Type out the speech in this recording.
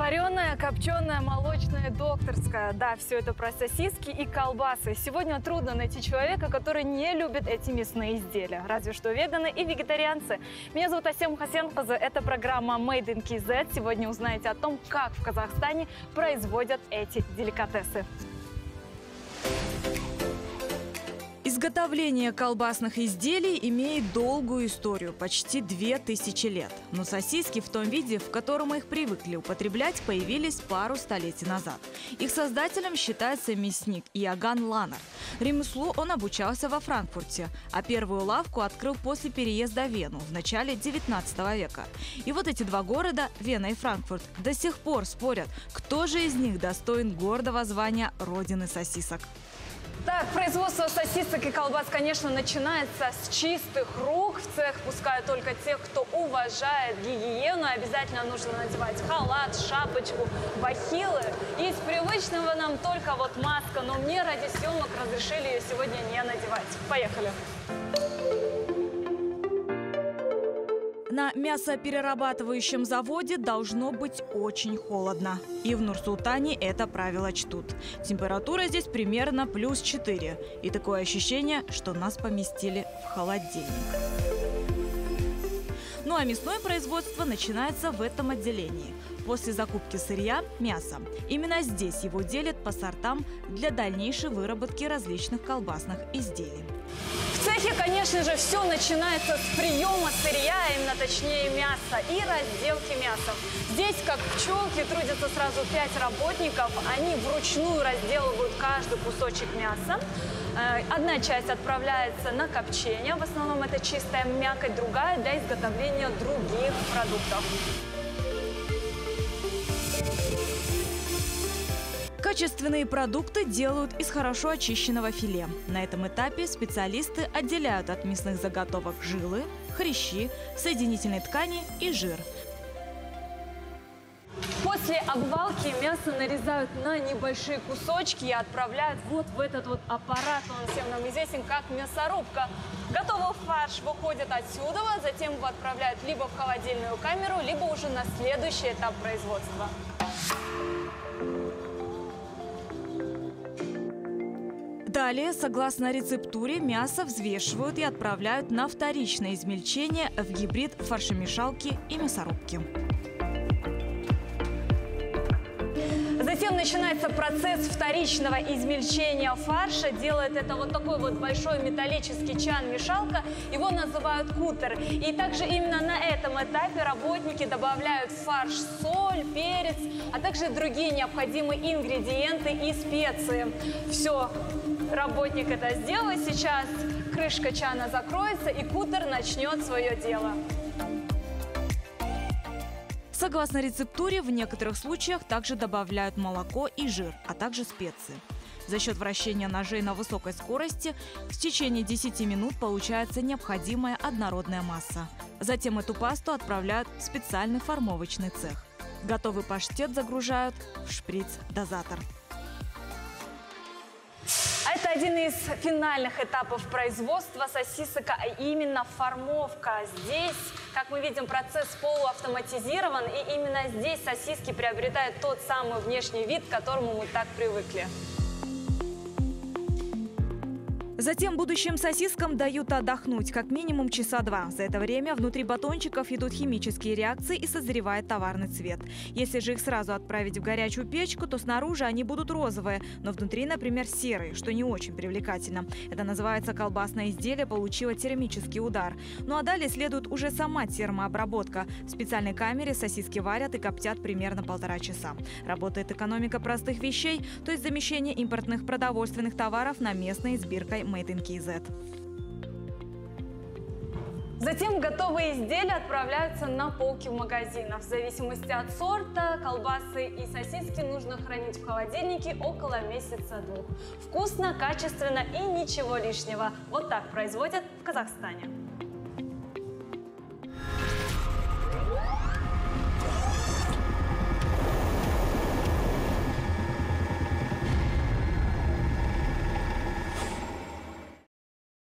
Вареная, копченая, молочная, докторская. Да, все это про сосиски и колбасы. Сегодня трудно найти человека, который не любит эти мясные изделия. Разве что веганы и вегетарианцы. Меня зовут Асем Хасенхаза. Это программа Made in KZ. Сегодня узнаете о том, как в Казахстане производят эти деликатесы. Изготовление колбасных изделий имеет долгую историю, почти две тысячи лет. Но сосиски в том виде, в котором мы их привыкли употреблять, появились пару столетий назад. Их создателем считается мясник Иоганн Ланнер. Ремеслу он обучался во Франкфурте, а первую лавку открыл после переезда в Вену в начале 19 века. И вот эти два города, Вена и Франкфурт, до сих пор спорят, кто же из них достоин гордого звания родины сосисок. Так, производство сосисок и колбас, конечно, начинается с чистых рук. В цех пускают только тех, кто уважает гигиену. Обязательно нужно надевать халат, шапочку, бахилы. Из привычного нам только вот маска, но мне ради съемок разрешили ее сегодня не надевать. Поехали! На мясоперерабатывающем заводе должно быть очень холодно. И в Нур-Султане это правило чтут. Температура здесь примерно плюс 4. И такое ощущение, что нас поместили в холодильник. Ну а мясное производство начинается в этом отделении. После закупки сырья – мясо. Именно здесь его делят по сортам для дальнейшей выработки различных колбасных изделий. В цехе, конечно же, все начинается с приема сырья, именно точнее мяса и разделки мяса. Здесь, как пчелки, трудятся сразу пять работников. Они вручную разделывают каждый кусочек мяса. Э, одна часть отправляется на копчение, в основном это чистая мякоть, другая для изготовления других продуктов. Качественные продукты делают из хорошо очищенного филе. На этом этапе специалисты отделяют от мясных заготовок жилы, хрящи, соединительные ткани и жир. После обвалки мясо нарезают на небольшие кусочки и отправляют вот в этот вот аппарат. Он всем нам известен как мясорубка. Готовый фарш выходит отсюда, затем его отправляют либо в холодильную камеру, либо уже на следующий этап производства. Далее, согласно рецептуре, мясо взвешивают и отправляют на вторичное измельчение в гибрид фаршемешалки и мясорубки. Затем начинается процесс вторичного измельчения фарша. Делает это вот такой вот большой металлический чан-мешалка. Его называют кутер. И также именно на этом этапе работники добавляют в фарш соль, перец, а также другие необходимые ингредиенты и специи. Все, работник это сделает сейчас, крышка чана закроется и кутер начнет свое дело. Согласно рецептуре, в некоторых случаях также добавляют молоко и жир, а также специи. За счет вращения ножей на высокой скорости в течение 10 минут получается необходимая однородная масса. Затем эту пасту отправляют в специальный формовочный цех. Готовый паштет загружают в шприц-дозатор. Один из финальных этапов производства сосисок, а именно формовка. Здесь, как мы видим, процесс полуавтоматизирован, и именно здесь сосиски приобретают тот самый внешний вид, к которому мы так привыкли. Затем будущим сосискам дают отдохнуть как минимум часа два. За это время внутри батончиков идут химические реакции и созревает товарный цвет. Если же их сразу отправить в горячую печку, то снаружи они будут розовые, но внутри, например, серые, что не очень привлекательно. Это называется колбасное изделие получило термический удар. Ну а далее следует уже сама термообработка. В специальной камере сосиски варят и коптят примерно полтора часа. Работает экономика простых вещей, то есть замещение импортных продовольственных товаров на местной сбиркой Made in KZ. Затем готовые изделия отправляются на полки в магазинах. В зависимости от сорта, колбасы и сосиски нужно хранить в холодильнике около месяца-двух. Вкусно, качественно и ничего лишнего. Вот так производят в Казахстане.